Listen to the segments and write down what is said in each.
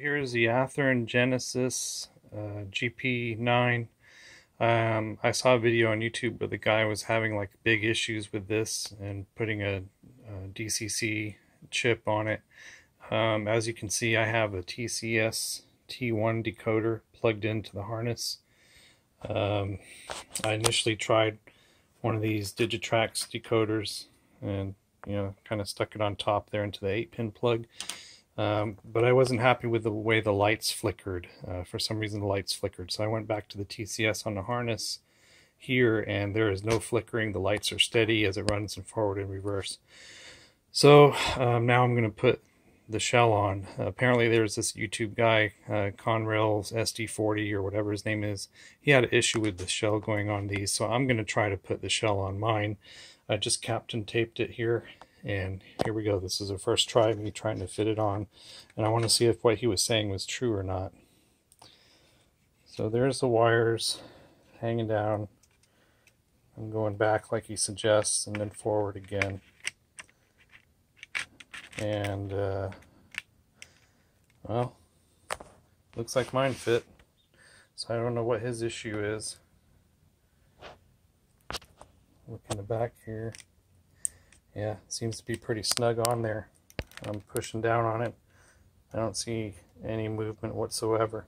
Here's the Athearn Genesis uh, GP9. Um, I saw a video on YouTube where the guy was having like big issues with this and putting a, a DCC chip on it. Um, as you can see, I have a TCS T1 decoder plugged into the harness. Um, I initially tried one of these Digitrax decoders and you know kind of stuck it on top there into the 8 pin plug um, but I wasn't happy with the way the lights flickered. Uh, for some reason, the lights flickered. So I went back to the TCS on the harness here, and there is no flickering. The lights are steady as it runs in forward and reverse. So um, now I'm going to put the shell on. Uh, apparently, there's this YouTube guy, uh, Conrail's SD40 or whatever his name is. He had an issue with the shell going on these, so I'm going to try to put the shell on mine. I just Kapton taped it here and here we go. This is the first try of me trying to fit it on. And I want to see if what he was saying was true or not. So there's the wires hanging down. I'm going back like he suggests and then forward again. And, uh, well, looks like mine fit. So I don't know what his issue is. Look in the back here. Yeah, seems to be pretty snug on there. I'm pushing down on it. I don't see any movement whatsoever.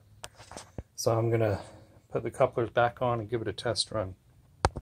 So I'm going to put the couplers back on and give it a test run.